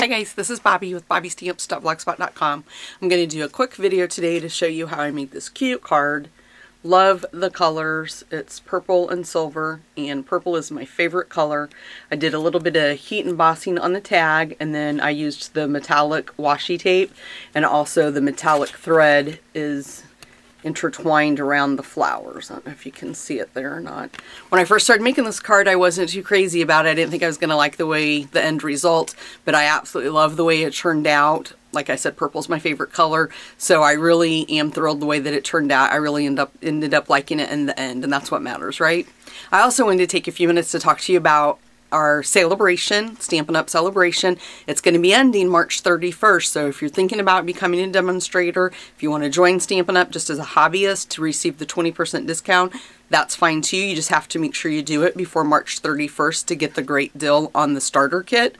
Hi guys, this is Bobby with bobbystamps.blogspot.com. I'm going to do a quick video today to show you how I made this cute card. Love the colors. It's purple and silver, and purple is my favorite color. I did a little bit of heat embossing on the tag, and then I used the metallic washi tape, and also the metallic thread is intertwined around the flowers. I don't know if you can see it there or not. When I first started making this card, I wasn't too crazy about it. I didn't think I was going to like the way the end result, but I absolutely love the way it turned out. Like I said, purple is my favorite color, so I really am thrilled the way that it turned out. I really end up ended up liking it in the end, and that's what matters, right? I also wanted to take a few minutes to talk to you about our celebration, Stampin' Up! celebration. It's going to be ending March 31st, so if you're thinking about becoming a demonstrator, if you want to join Stampin' Up! just as a hobbyist to receive the 20% discount, that's fine too. You just have to make sure you do it before March 31st to get the great deal on the starter kit.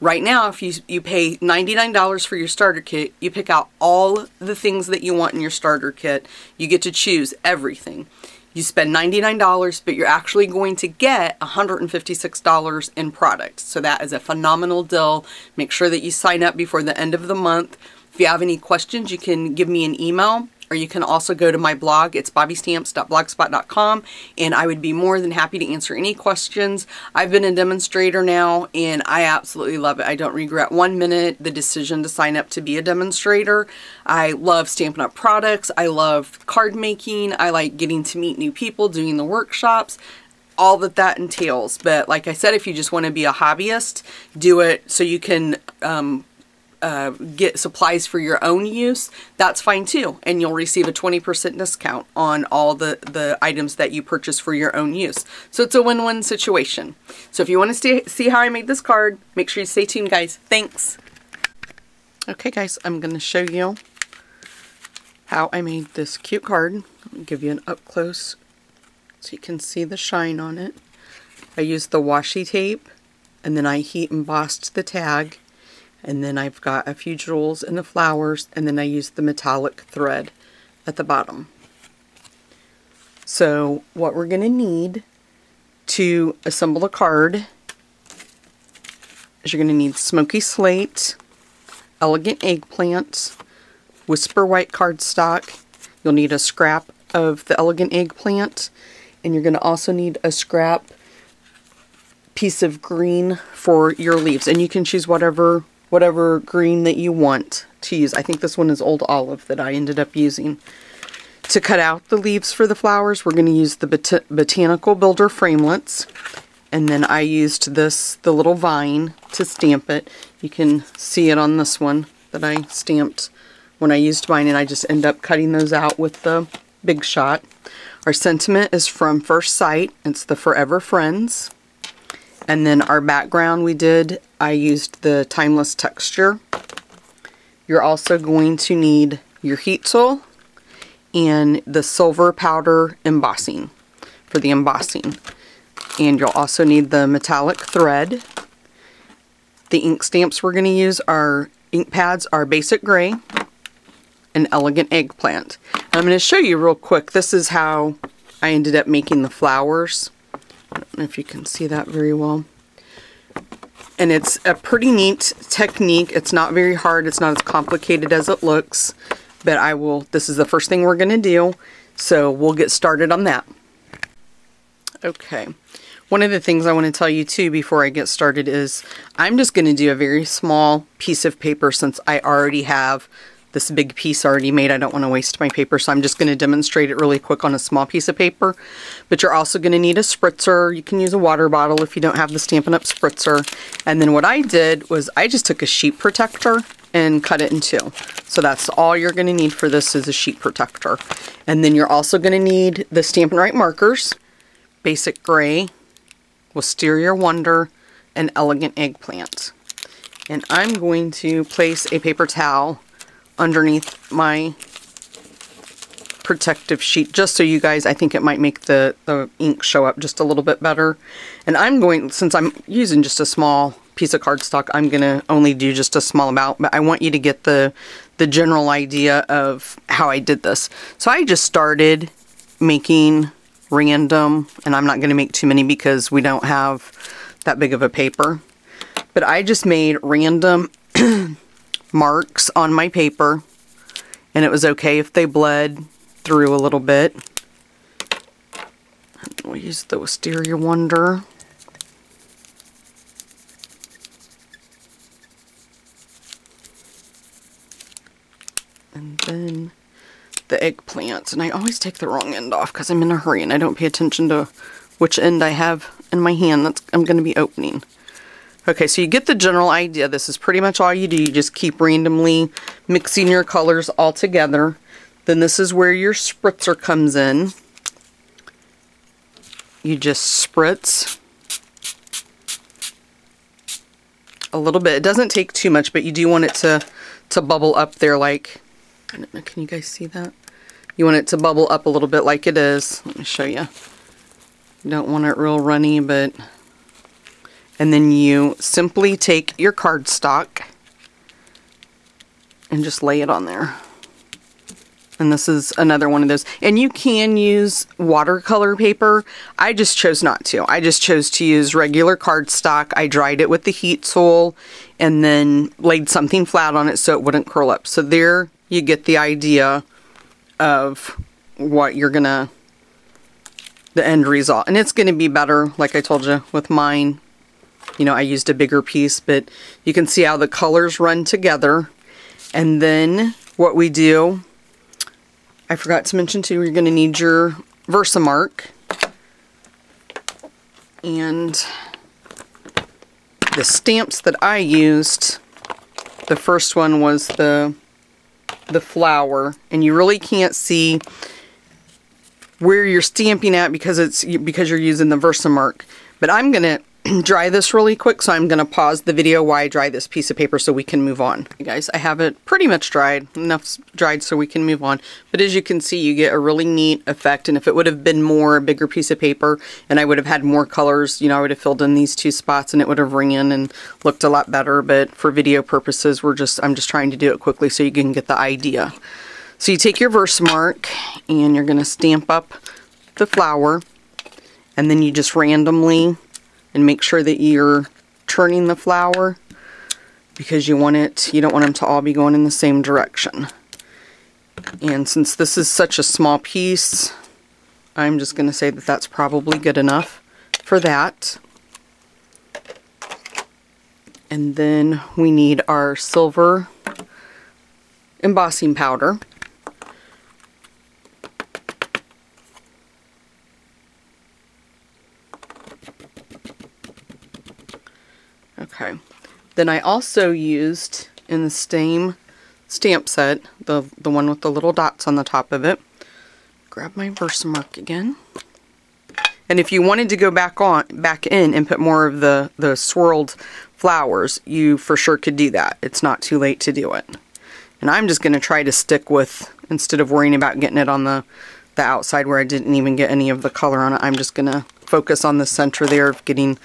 Right now, if you, you pay $99 for your starter kit, you pick out all the things that you want in your starter kit. You get to choose everything. You spend $99, but you're actually going to get $156 in product. So that is a phenomenal deal. Make sure that you sign up before the end of the month. If you have any questions, you can give me an email or you can also go to my blog. It's bobbystamps.blogspot.com and I would be more than happy to answer any questions. I've been a demonstrator now and I absolutely love it. I don't regret one minute the decision to sign up to be a demonstrator. I love Stampin' Up! products. I love card making. I like getting to meet new people, doing the workshops all that that entails. But like I said, if you just want to be a hobbyist, do it so you can um, uh, get supplies for your own use, that's fine too. And you'll receive a 20% discount on all the, the items that you purchase for your own use. So it's a win-win situation. So if you want to stay, see how I made this card, make sure you stay tuned, guys. Thanks. Okay, guys, I'm going to show you how I made this cute card. Let me give you an up-close so you can see the shine on it. I used the washi tape, and then I heat embossed the tag and then I've got a few jewels and the flowers and then I use the metallic thread at the bottom. So what we're going to need to assemble a card is you're going to need smoky slate, elegant eggplant, whisper white cardstock. You'll need a scrap of the elegant eggplant and you're going to also need a scrap piece of green for your leaves and you can choose whatever whatever green that you want to use. I think this one is Old Olive that I ended up using. To cut out the leaves for the flowers, we're going to use the Bot Botanical Builder framelits. And then I used this, the little vine, to stamp it. You can see it on this one that I stamped when I used mine. And I just end up cutting those out with the Big Shot. Our sentiment is from First Sight. It's the Forever Friends. And then our background we did, I used the Timeless Texture. You're also going to need your heat tool and the silver powder embossing for the embossing. And you'll also need the metallic thread. The ink stamps we're going to use are ink pads are basic gray and elegant eggplant. And I'm going to show you real quick. This is how I ended up making the flowers. I don't know if you can see that very well. And it's a pretty neat technique. It's not very hard. It's not as complicated as it looks. But I will, this is the first thing we're going to do. So we'll get started on that. Okay. One of the things I want to tell you too before I get started is I'm just going to do a very small piece of paper since I already have this big piece already made. I don't want to waste my paper, so I'm just going to demonstrate it really quick on a small piece of paper. But you're also going to need a spritzer. You can use a water bottle if you don't have the Stampin' Up! spritzer. And then what I did was I just took a sheet protector and cut it in two. So that's all you're going to need for this is a sheet protector. And then you're also going to need the Stampin' Write markers, Basic Gray, Wisteria Wonder, and Elegant Eggplant. And I'm going to place a paper towel underneath my protective sheet just so you guys, I think it might make the, the ink show up just a little bit better. And I'm going, since I'm using just a small piece of cardstock, I'm going to only do just a small amount, but I want you to get the, the general idea of how I did this. So I just started making random, and I'm not going to make too many because we don't have that big of a paper. But I just made random marks on my paper and it was okay if they bled through a little bit. We'll use the Wisteria Wonder. And then the eggplants. And I always take the wrong end off because I'm in a hurry and I don't pay attention to which end I have in my hand that I'm going to be opening. Okay, so you get the general idea. This is pretty much all you do. You just keep randomly mixing your colors all together. Then this is where your spritzer comes in. You just spritz a little bit. It doesn't take too much, but you do want it to, to bubble up there like, can you guys see that? You want it to bubble up a little bit like it is. Let me show you. You don't want it real runny, but and then you simply take your cardstock and just lay it on there. And this is another one of those. And you can use watercolor paper. I just chose not to. I just chose to use regular cardstock. I dried it with the heat tool and then laid something flat on it so it wouldn't curl up. So there you get the idea of what you're going to, the end result. And it's going to be better, like I told you, with mine you know, I used a bigger piece, but you can see how the colors run together. And then what we do, I forgot to mention too, you're going to need your Versamark. And the stamps that I used, the first one was the the flower and you really can't see where you're stamping at because it's because you're using the Versamark. But I'm going to dry this really quick, so I'm going to pause the video while I dry this piece of paper so we can move on. You guys, I have it pretty much dried, enough dried so we can move on. But as you can see, you get a really neat effect, and if it would have been more, a bigger piece of paper, and I would have had more colors, you know, I would have filled in these two spots and it would have ring and looked a lot better, but for video purposes, we're just, I'm just trying to do it quickly so you can get the idea. So you take your Versamark, and you're going to stamp up the flower, and then you just randomly and make sure that you're turning the flower because you want it, you don't want them to all be going in the same direction. And since this is such a small piece, I'm just going to say that that's probably good enough for that. And then we need our silver embossing powder. Okay. Then I also used in the same stamp set, the, the one with the little dots on the top of it, grab my Versamark again. And if you wanted to go back on, back in and put more of the, the swirled flowers, you for sure could do that. It's not too late to do it. And I'm just going to try to stick with, instead of worrying about getting it on the, the outside where I didn't even get any of the color on it, I'm just going to focus on the center there of getting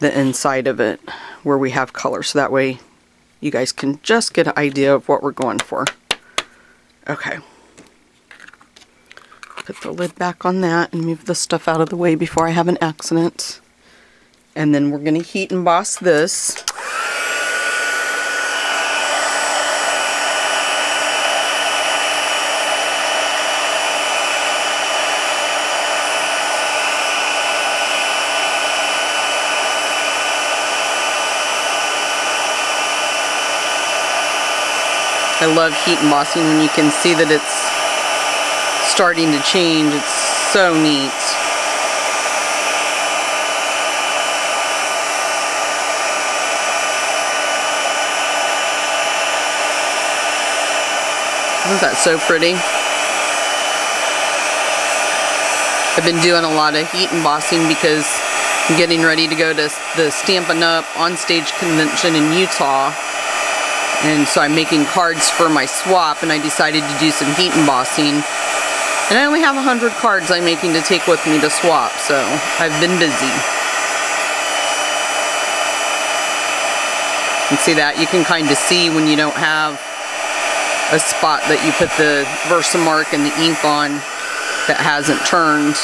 the inside of it where we have color so that way you guys can just get an idea of what we're going for. Okay. Put the lid back on that and move the stuff out of the way before I have an accident. And then we're going to heat emboss this. I love heat embossing when you can see that it's starting to change. It's so neat. Isn't that so pretty? I've been doing a lot of heat embossing because I'm getting ready to go to the Stampin' Up! on stage convention in Utah and so I'm making cards for my swap and I decided to do some heat embossing. And I only have 100 cards I'm making to take with me to swap, so I've been busy. And see that? You can kind of see when you don't have a spot that you put the Versamark and the ink on that hasn't turned.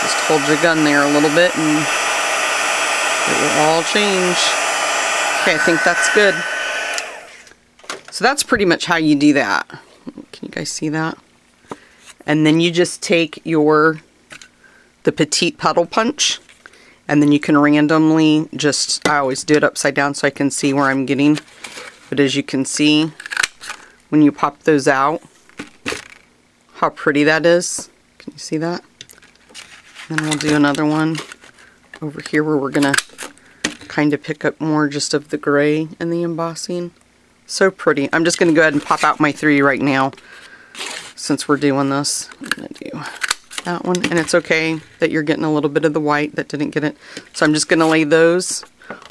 Just hold your gun there a little bit and It will all change. Okay, I think that's good. So that's pretty much how you do that. Can you guys see that? And then you just take your, the Petite Petals Punch, and then you can randomly just, I always do it upside down so I can see where I'm getting. But as you can see, when you pop those out, how pretty that is. Can you see that? Then we'll do another one over here where we're to kind of pick up more just of the gray and the embossing. So pretty. I'm just going to go ahead and pop out my three right now since we're doing this. I'm going to do that one. And it's okay that you're getting a little bit of the white that didn't get it. So I'm just going to lay those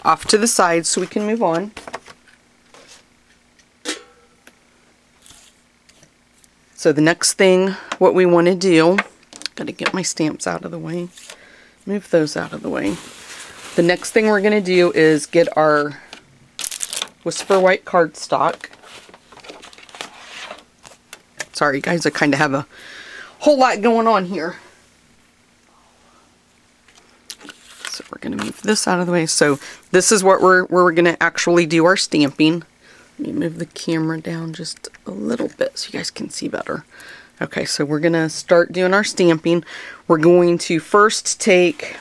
off to the side so we can move on. So the next thing, what we want to do, got to get my stamps out of the way, move those out of the way. The next thing we're going to do is get our Whisper White cardstock. Sorry guys, I kind of have a whole lot going on here. So we're going to move this out of the way. So this is what we're, where we're going to actually do our stamping. Let me move the camera down just a little bit so you guys can see better. Okay, so we're going to start doing our stamping. We're going to first take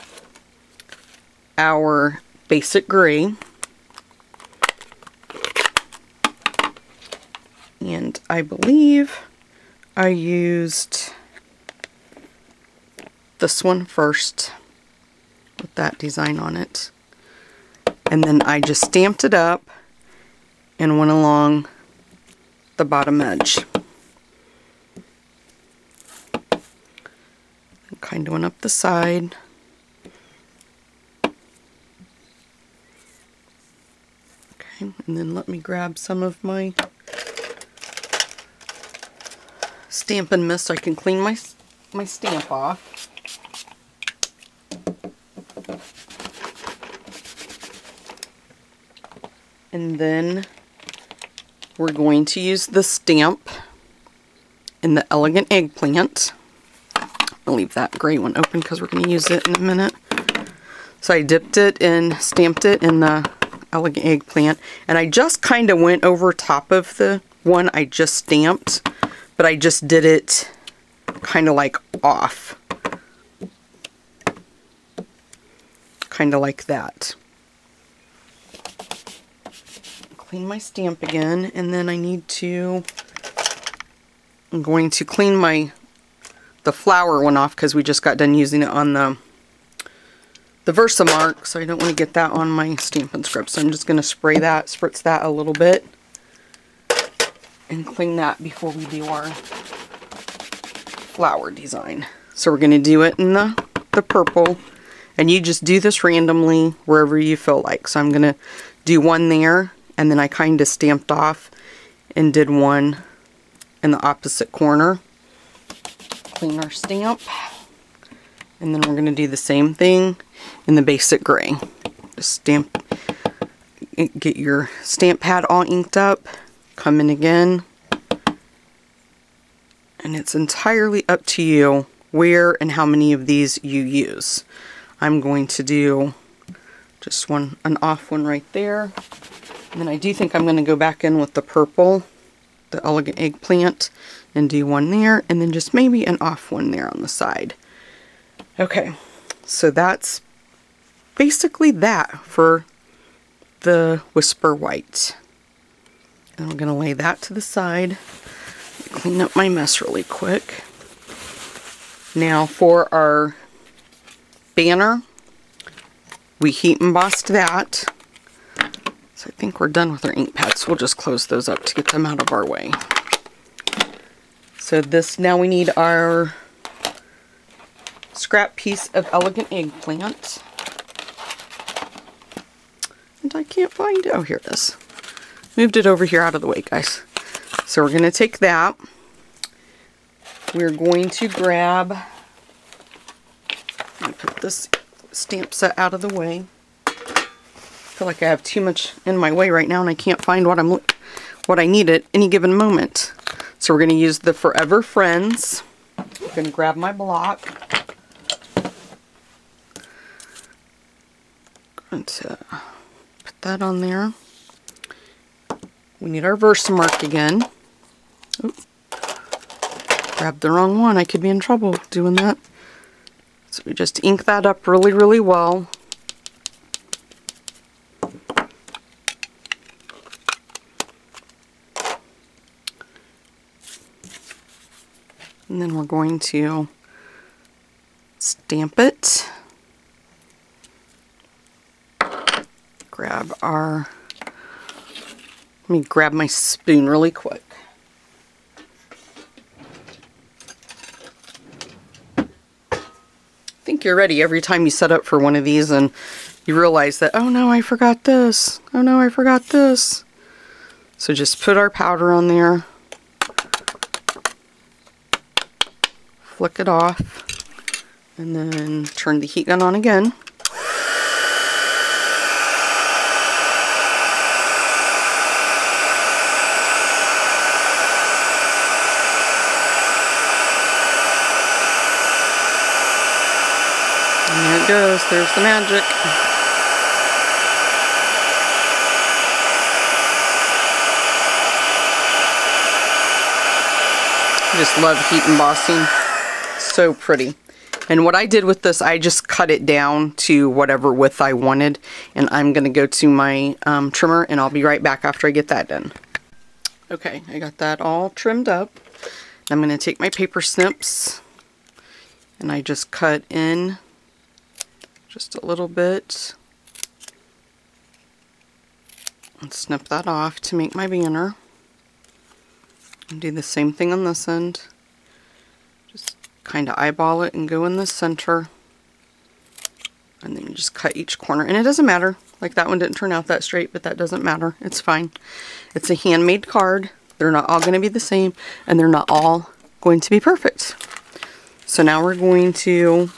our basic gray and I believe I used this one first with that design on it and then I just stamped it up and went along the bottom edge. Kind of went up the side. And then let me grab some of my Stampin' Mist so I can clean my, my stamp off. And then we're going to use the stamp in the Elegant Eggplant. I'll leave that gray one open because we're going to use it in a minute. So I dipped it and stamped it in the Elegant Eggplant. And I just kind of went over top of the one I just stamped. But I just did it kind of like off. Kind of like that. clean my stamp again and then I need to I'm going to clean my the flower one off because we just got done using it on the the Versamark so I don't want to get that on my Stampin' Script. so I'm just going to spray that spritz that a little bit and clean that before we do our flower design so we're going to do it in the the purple and you just do this randomly wherever you feel like so I'm going to do one there and then I kind of stamped off and did one in the opposite corner. Clean our stamp. And then we're going to do the same thing in the basic gray. Just stamp, get your stamp pad all inked up, come in again, and it's entirely up to you where and how many of these you use. I'm going to do just one, an off one right there, and then I do think I'm going to go back in with the purple, the elegant eggplant, and do one there, and then just maybe an off one there on the side. Okay, so that's basically that for the Whisper White. And I'm going to lay that to the side. Clean up my mess really quick. Now for our banner, we heat embossed that. So I think we're done with our ink pads. We'll just close those up to get them out of our way. So this, now we need our scrap piece of elegant eggplant. And I can't find it. Oh, here it is. Moved it over here out of the way, guys. So we're going to take that. We're going to grab, put this stamp set out of the way I feel like I have too much in my way right now and I can't find what I'm what I need at any given moment. So we're going to use the Forever Friends. I'm going to grab my block. to put that on there. We need our Versamark again. Oop. Grabbed the wrong one. I could be in trouble doing that. So we just ink that up really, really well. And then we're going to stamp it. Grab our, let me grab my spoon really quick. I think you're ready every time you set up for one of these and you realize that, oh no, I forgot this. Oh no, I forgot this. So just put our powder on there. flick it off, and then turn the heat gun on again. Goes, there's the magic. Just love heat embossing so pretty. And what I did with this, I just cut it down to whatever width I wanted. And I'm going to go to my um, trimmer and I'll be right back after I get that done. Okay, I got that all trimmed up. I'm going to take my paper snips and I just cut in just a little bit and snip that off to make my banner. And do the same thing on this end Just kind of eyeball it and go in the center. And then you just cut each corner. And it doesn't matter. Like that one didn't turn out that straight, but that doesn't matter. It's fine. It's a handmade card. They're not all going to be the same. And they're not all going to be perfect. So now we're going to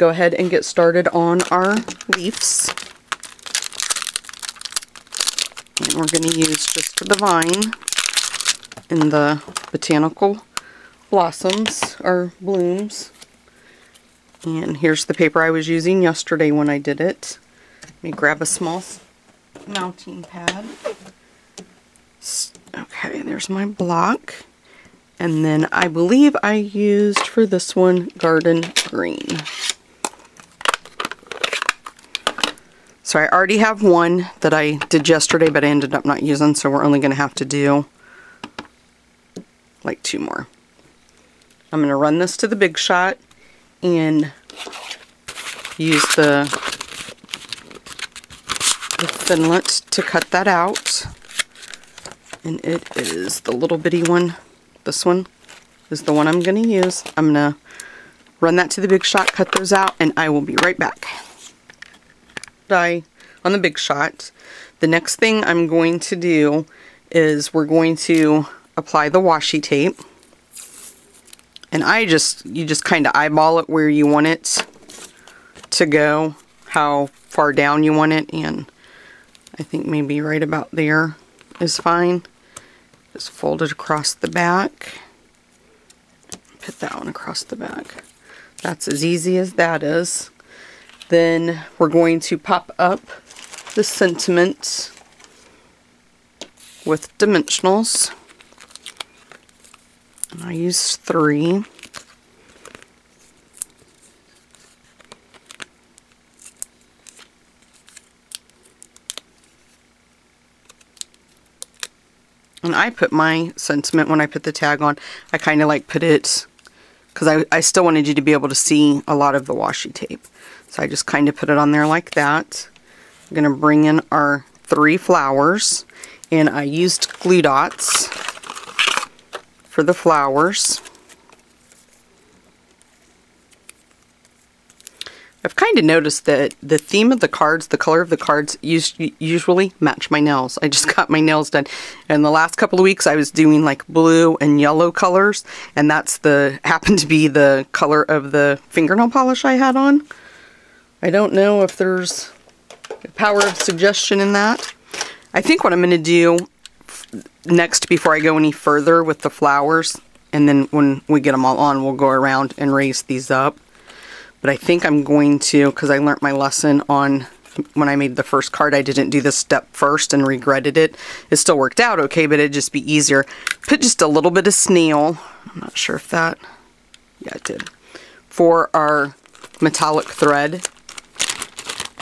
go ahead and get started on our leaves. And we're going to use just the vine in the botanical blossoms or blooms. And here's the paper I was using yesterday when I did it. Let me grab a small mounting pad. Okay, there's my block. And then I believe I used for this one Garden Green. So I already have one that I did yesterday, but I ended up not using, so we're only going to have to do like two more. I'm going to run this to the Big Shot and use the, the Thinlit to cut that out. And it is the little bitty one. This one is the one I'm going to use. I'm going to run that to the Big Shot, cut those out, and I will be right back. Die on the Big Shot. The next thing I'm going to do is we're going to apply the washi tape. And I just, you just kind of eyeball it where you want it to go, how far down you want it, and I think maybe right about there is fine. Just fold it across the back. Put that one across the back. That's as easy as that is. Then we're going to pop up the sentiment with dimensionals. And I used three. And I put my sentiment when I put the tag on, I kind of like put it, because I, I still wanted you to be able to see a lot of the washi tape. So I just kind of put it on there like that. I'm going to bring in our three flowers, and I used glue dots for the flowers. I've kind of noticed that the theme of the cards, the color of the cards usually match my nails. I just got my nails done. And the last couple of weeks I was doing like blue and yellow colors. And that's the, happened to be the color of the fingernail polish I had on. I don't know if there's a power of suggestion in that. I think what I'm going to do next before I go any further with the flowers and then when we get them all on we'll go around and raise these up But I think I'm going to, because I learned my lesson on when I made the first card, I didn't do this step first and regretted it. It still worked out okay, but it'd just be easier. Put just a little bit of snail. I'm not sure if that, yeah, it did. For our metallic thread.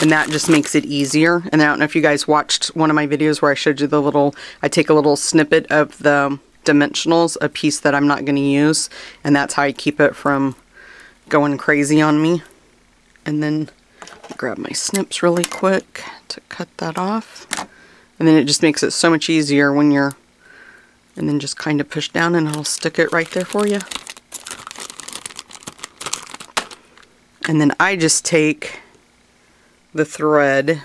And that just makes it easier. And I don't know if you guys watched one of my videos where I showed you the little, I take a little snippet of the dimensionals, a piece that I'm not going to use. And that's how I keep it from going crazy on me. And then grab my snips really quick to cut that off. And then it just makes it so much easier when you're, and then just kind of push down and it'll stick it right there for you. And then I just take the thread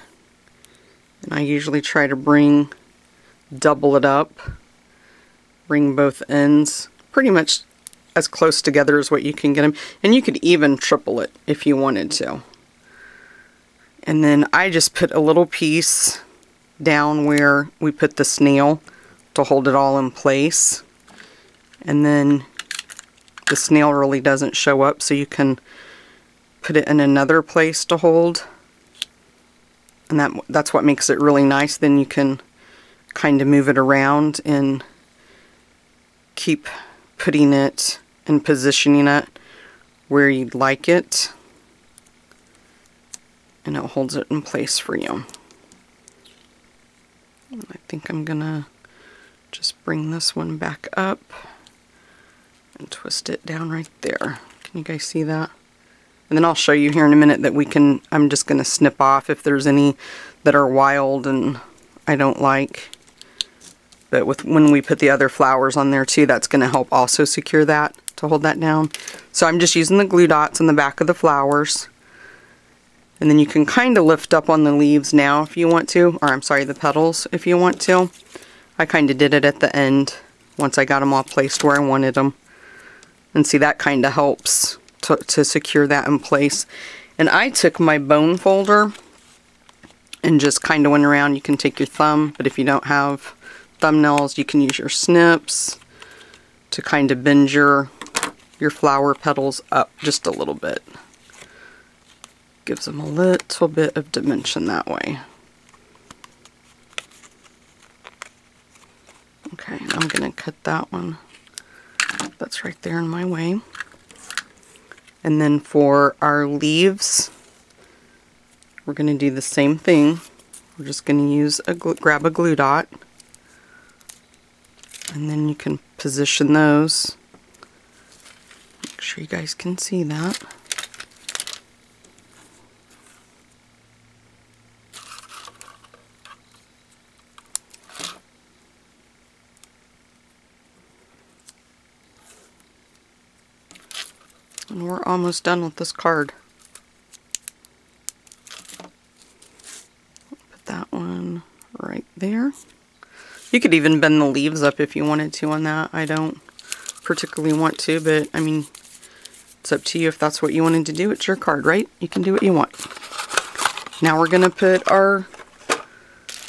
and I usually try to bring, double it up, bring both ends pretty much as close together as what you can get them. And you could even triple it if you wanted to. And then I just put a little piece down where we put the snail to hold it all in place. And then the snail really doesn't show up so you can put it in another place to hold. And that that's what makes it really nice. Then you can kind of move it around and keep putting it and positioning it where you'd like it and it holds it in place for you. I think I'm gonna just bring this one back up and twist it down right there. Can you guys see that? And then I'll show you here in a minute that we can, I'm just gonna snip off if there's any that are wild and I don't like. But with when we put the other flowers on there too, that's gonna help also secure that to hold that down. So I'm just using the glue dots in the back of the flowers. And then you can kind of lift up on the leaves now if you want to, or I'm sorry, the petals if you want to. I kind of did it at the end once I got them all placed where I wanted them. And see, that kind of helps to, to secure that in place. And I took my bone folder and just kind of went around. You can take your thumb, but if you don't have thumbnails, you can use your snips to kind of bend your, your flower petals up just a little bit gives them a little bit of dimension that way. Okay, I'm going to cut that one. That's right there in my way. And then for our leaves, we're going to do the same thing. We're just going to use a grab a glue dot. And then you can position those. Make sure you guys can see that. And we're almost done with this card. Put that one right there. You could even bend the leaves up if you wanted to on that. I don't particularly want to, but I mean, it's up to you if that's what you wanted to do. It's your card, right? You can do what you want. Now we're going to put our,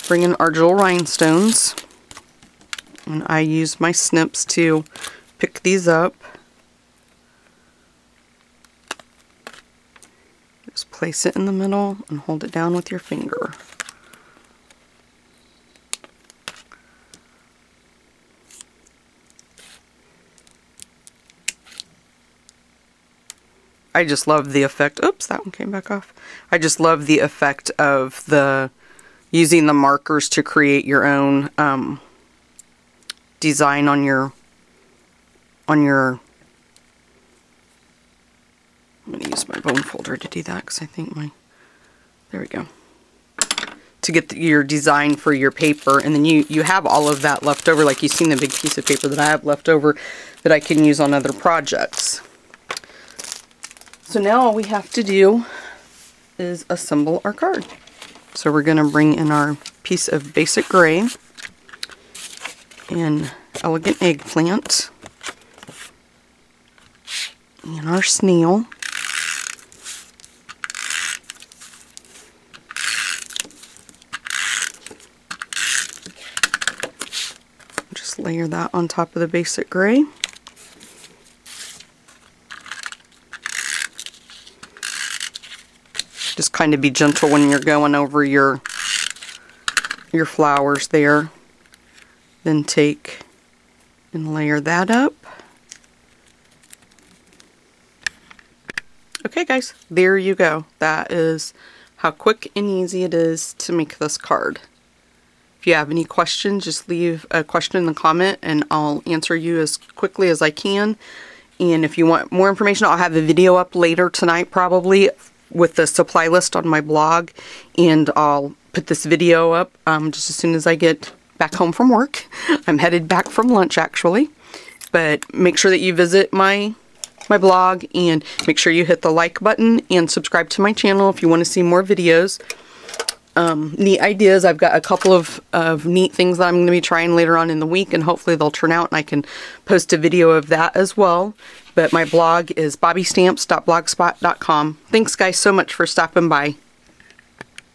bring in our jewel rhinestones. And I use my snips to pick these up. Place it in the middle and hold it down with your finger. I just love the effect. Oops, that one came back off. I just love the effect of the using the markers to create your own um, design on your on your I'm going to use my bone folder to do that because I think my, there we go. To get the, your design for your paper and then you, you have all of that left over like you've seen the big piece of paper that I have left over that I can use on other projects. So now all we have to do is assemble our card. So we're going to bring in our piece of basic gray and elegant eggplant and our snail layer that on top of the basic gray. just kind of be gentle when you're going over your your flowers there. Then take and layer that up. Okay guys, there you go. That is how quick and easy it is to make this card. If you have any questions, just leave a question in the comment and I'll answer you as quickly as I can. And if you want more information, I'll have a video up later tonight probably with the supply list on my blog. And I'll put this video up um, just as soon as I get back home from work. I'm headed back from lunch actually. But make sure that you visit my my blog and make sure you hit the like button and subscribe to my channel if you want to see more videos um, neat ideas. I've got a couple of, of neat things that I'm going to be trying later on in the week, and hopefully they'll turn out and I can post a video of that as well. But my blog is bobbystamps.blogspot.com. Thanks, guys, so much for stopping by.